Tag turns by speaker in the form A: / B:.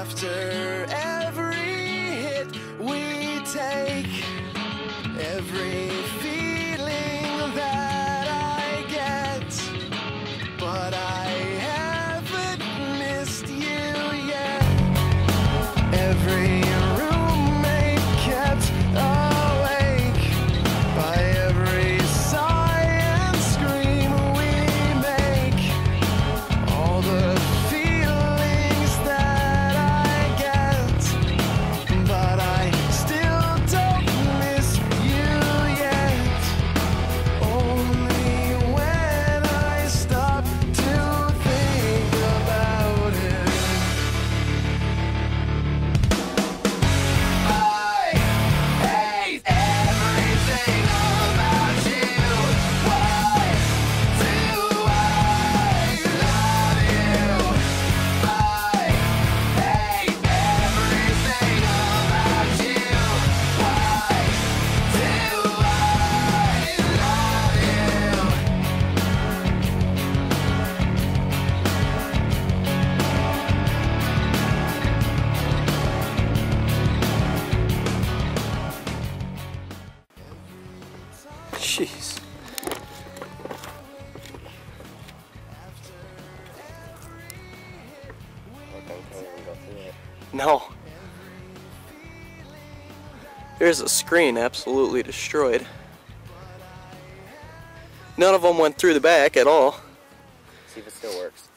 A: After every hit we take, every feeling that I get, but I haven't missed you yet. Every
B: Jeez. No. There's a screen absolutely destroyed. None of them went through the back at all.
C: See if it still works.